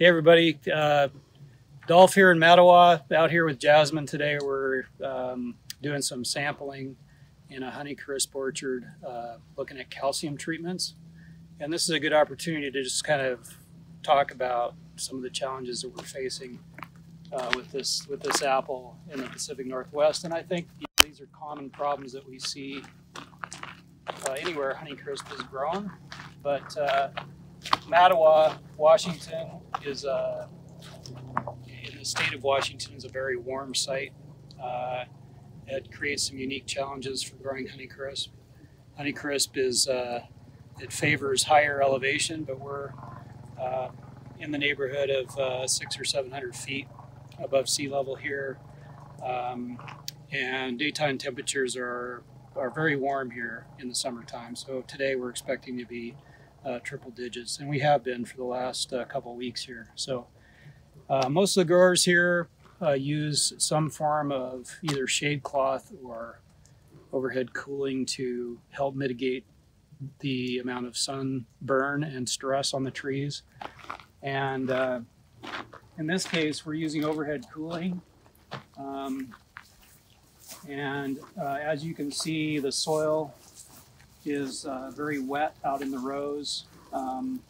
Hey everybody, uh, Dolph here in Mattawa, out here with Jasmine today. We're um, doing some sampling in a Honeycrisp orchard, uh, looking at calcium treatments. And this is a good opportunity to just kind of talk about some of the challenges that we're facing uh, with this with this apple in the Pacific Northwest. And I think you know, these are common problems that we see uh, anywhere Honeycrisp is grown. But uh, Mattawa, Washington is uh, in the state of Washington is a very warm site. Uh, it creates some unique challenges for growing Honeycrisp. Honeycrisp is uh, it favors higher elevation, but we're uh, in the neighborhood of uh, six or seven hundred feet above sea level here, um, and daytime temperatures are are very warm here in the summertime. So today we're expecting to be uh, triple digits, and we have been for the last uh, couple weeks here. So uh, most of the growers here uh, use some form of either shade cloth or overhead cooling to help mitigate the amount of sun burn and stress on the trees. And uh, in this case, we're using overhead cooling. Um, and uh, as you can see, the soil is uh, very wet out in the rows. Um,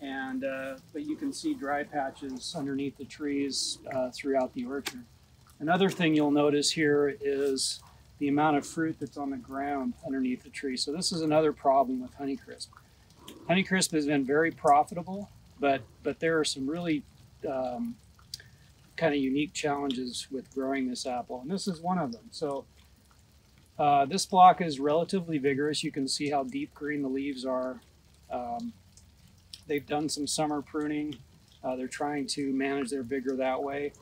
and uh, but you can see dry patches underneath the trees uh, throughout the orchard. Another thing you'll notice here is the amount of fruit that's on the ground underneath the tree. So this is another problem with Honeycrisp. Honeycrisp has been very profitable, but but there are some really um, kind of unique challenges with growing this apple, and this is one of them. So uh, this block is relatively vigorous. You can see how deep green the leaves are. Um, they've done some summer pruning. Uh, they're trying to manage their vigor that way.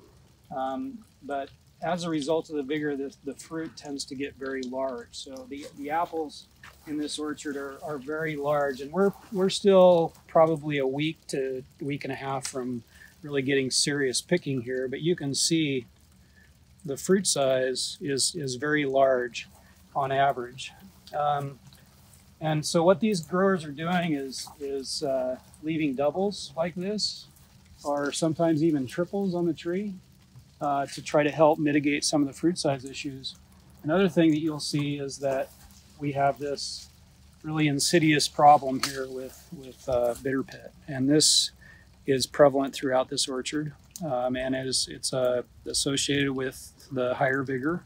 Um, but as a result of the vigor, the, the fruit tends to get very large. So the, the apples in this orchard are, are very large, and we're, we're still probably a week to a week and a half from really getting serious picking here. But you can see the fruit size is, is very large on average. Um, and so what these growers are doing is, is uh, leaving doubles like this, or sometimes even triples on the tree uh, to try to help mitigate some of the fruit size issues. Another thing that you'll see is that we have this really insidious problem here with, with uh, bitter pit. And this is prevalent throughout this orchard um, and is, it's uh, associated with the higher vigor,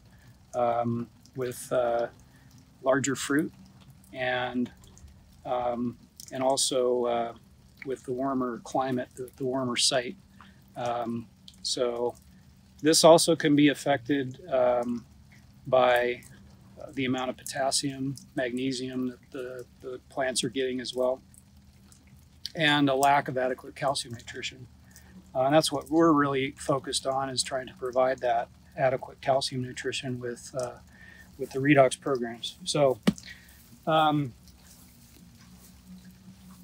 um, with uh, larger fruit, and um, and also uh, with the warmer climate, the, the warmer site. Um, so this also can be affected um, by the amount of potassium, magnesium that the, the plants are getting as well, and a lack of adequate calcium nutrition. Uh, and that's what we're really focused on is trying to provide that adequate calcium nutrition with uh, with the redox programs. So um,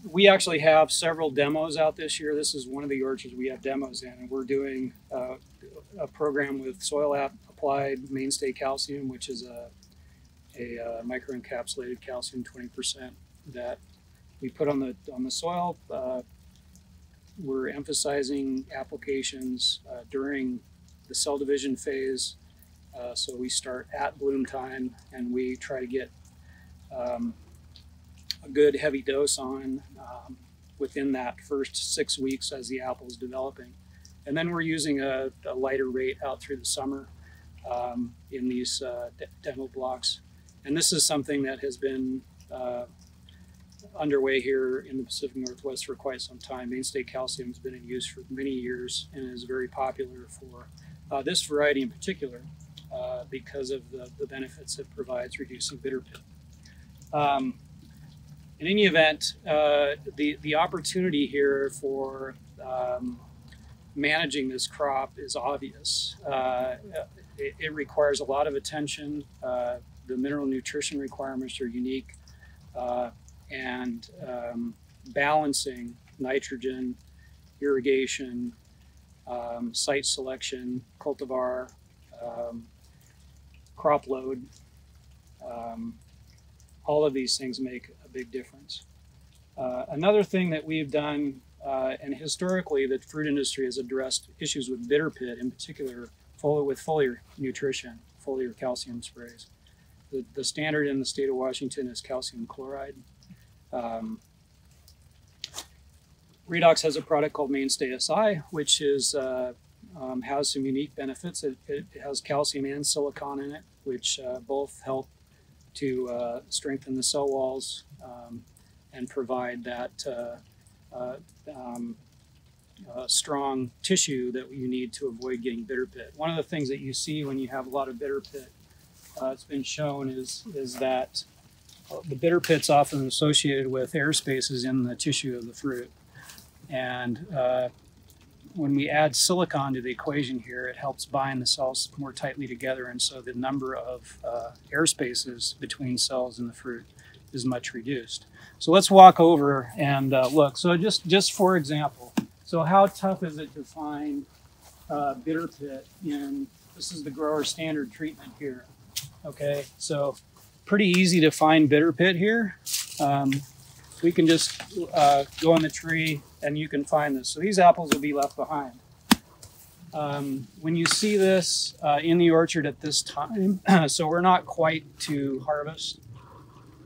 we actually have several demos out this year. This is one of the orchards we have demos in, and we're doing uh, a program with Soil App Applied Mainstay Calcium, which is a, a, uh, microencapsulated calcium 20% that we put on the on the soil. Uh, we're emphasizing applications uh, during the cell division phase. Uh, so we start at bloom time and we try to get um, a good heavy dose on um, within that first six weeks as the apple is developing. And then we're using a, a lighter rate out through the summer um, in these uh, demo blocks. And this is something that has been uh, underway here in the Pacific Northwest for quite some time. Mainstay calcium has been in use for many years and is very popular for uh, this variety in particular uh, because of the, the benefits it provides reducing bitter pit. Um, in any event, uh, the, the opportunity here for um, managing this crop is obvious. Uh, it, it, requires a lot of attention. Uh, the mineral nutrition requirements are unique, uh, and um, balancing nitrogen, irrigation, um, site selection, cultivar, um, crop load, um, all of these things make a big difference. Uh, another thing that we've done Uh, and historically, the fruit industry has addressed issues with bitter pit, in particular, foliar, with foliar nutrition, foliar calcium sprays. The, the standard in the state of Washington is calcium chloride. Um, Redox has a product called Mainstay SI, which is uh, um, has some unique benefits. It, it, has calcium and silicon in it, which uh, both help to uh, strengthen the cell walls um, and provide that uh, uh, um, uh, strong tissue that you need to avoid getting bitter pit. One of the things that you see when you have a lot of bitter pit, it's been shown, is is that the bitter pit's often associated with air spaces in the tissue of the fruit. And uh, when we add silicon to the equation here, it helps bind the cells more tightly together. And so the number of uh, air spaces between cells in the fruit is much reduced. So let's walk over and uh, look. So just, just for example, so how tough is it to find uh, bitter pit in, this is the grower standard treatment here. Okay, so pretty easy to find bitter pit here. Um, we can just uh, go in the tree and you can find this. So these apples will be left behind. Um, when you see this uh, in the orchard at this time, so we're not quite to harvest,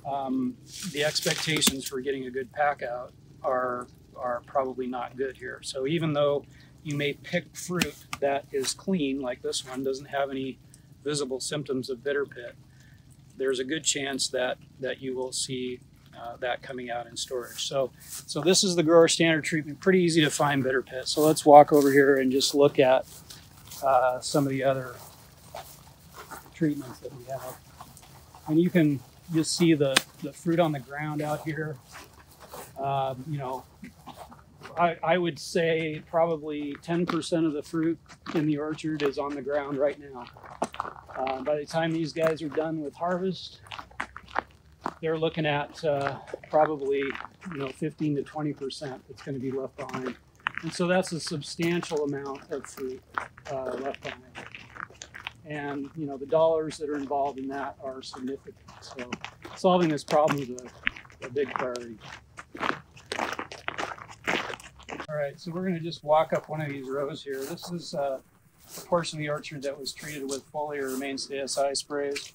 um, the expectations for getting a good pack out are, are probably not good here. So even though you may pick fruit that is clean, like this one, doesn't have any visible symptoms of bitter pit, there's a good chance that, that you will see uh, that coming out in storage. So, so this is the grower standard treatment. Pretty easy to find bitter pit. So let's walk over here and just look at uh, some of the other treatments that we have. And you can just see the, the fruit on the ground out here. Um, you know, I, I would say probably 10% of the fruit in the orchard is on the ground right now. Uh, by the time these guys are done with harvest, they're looking at uh, probably you know 15 to 20 percent that's going to be left behind, and so that's a substantial amount of fruit uh, left behind. And you know the dollars that are involved in that are significant. So solving this problem is a, a big priority. All right, so we're going to just walk up one of these rows here. This is uh, a portion of the orchard that was treated with foliar mainstay SI sprays,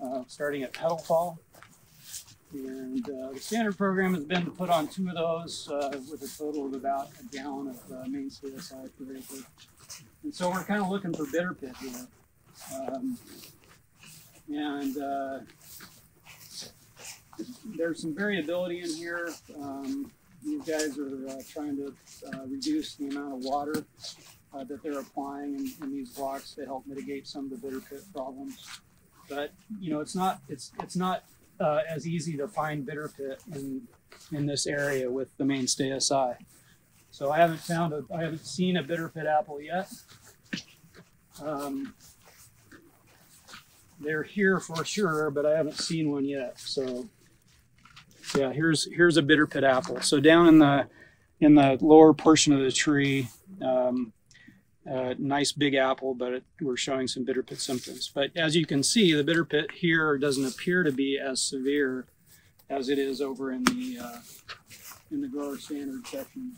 uh, starting at petal fall. And uh, the standard program has been to put on two of those uh, with a total of about a gallon of uh, mainstay SI per acre. And so we're kind of looking for bitter pit here. Um, and uh, there's some variability in here. Um, these guys are uh, trying to uh, reduce the amount of water that they're applying in, in, these blocks to help mitigate some of the bitter pit problems. But you know, it's not it's it's not uh, as easy to find bitter pit in in this area with the mainstay SI. So I haven't found a I haven't seen a bitter pit apple yet. Um, they're here for sure, but I haven't seen one yet. So yeah, here's here's a bitter pit apple. So down in the in the lower portion of the tree, um, nice big apple, but it, we're showing some bitter pit symptoms. But as you can see, the bitter pit here doesn't appear to be as severe as it is over in the uh, in the grower standard section.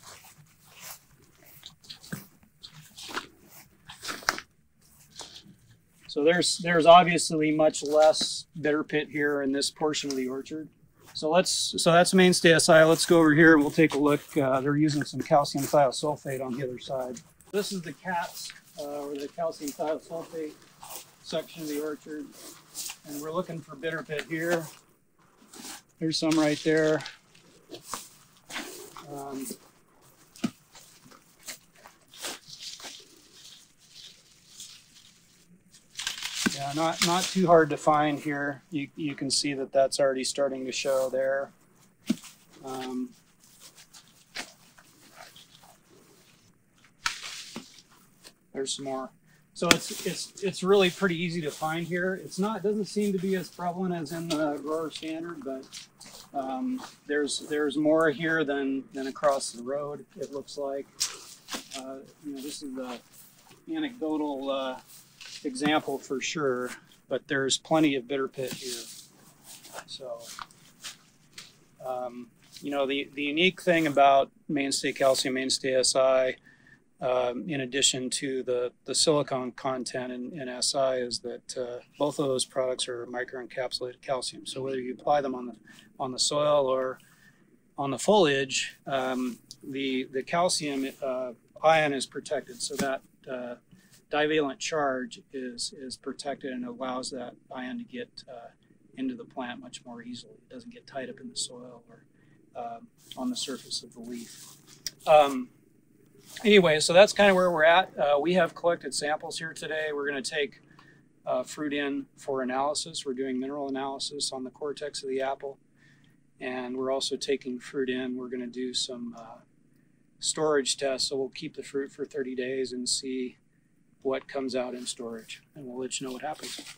So there's there's obviously much less bitter pit here in this portion of the orchard. So let's so that's mainstay SI. Let's go over here and we'll take a look. Uh, they're using some calcium thiosulfate on the other side. This is the CATS, uh, or the calcium thiosulfate section of the orchard. And we're looking for bitter pit here. There's some right there. Um, yeah, not, not too hard to find here. You, you can see that that's already starting to show there. Um, There's some more. So it's it's it's really pretty easy to find here. It's not doesn't seem to be as prevalent as in the grower standard, but um, there's there's more here than than across the road. It looks like. Uh, you know, this is the anecdotal uh, example for sure, but there's plenty of bitter pit here. So um, you know, the, the unique thing about Mainstay Calcium, Mainstay SI, um, in addition to the, the silicon content in, in SI, is that uh, both of those products are microencapsulated calcium. So whether you apply them on the on the soil or on the foliage, um, the the calcium uh, ion is protected. So that uh, divalent charge is is protected and allows that ion to get uh, into the plant much more easily. It doesn't get tied up in the soil or um, on the surface of the leaf. Um, anyway, so that's kind of where we're at. Uh, we have collected samples here today. We're going to take uh, fruit in for analysis. We're doing mineral analysis on the cortex of the apple. And we're also taking fruit in. We're going to do some uh, storage tests. So we'll keep the fruit for 30 days and see what comes out in storage. And we'll let you know what happens.